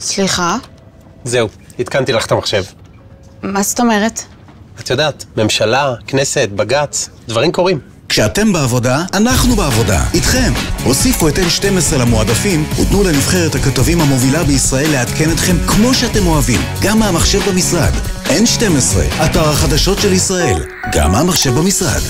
סליחה? זהו, עדכנתי לך את המחשב. מה זאת אומרת? את יודעת, ממשלה, כנסת, בג"ץ, דברים קורים. כשאתם בעבודה, אנחנו בעבודה, איתכם. הוסיפו את N12 למועדפים ותנו לנבחרת הכתבים המובילה בישראל לעדכן אתכם כמו שאתם אוהבים, גם מהמחשב במשרד. N12, אתר החדשות של ישראל, גם מהמחשב במשרד.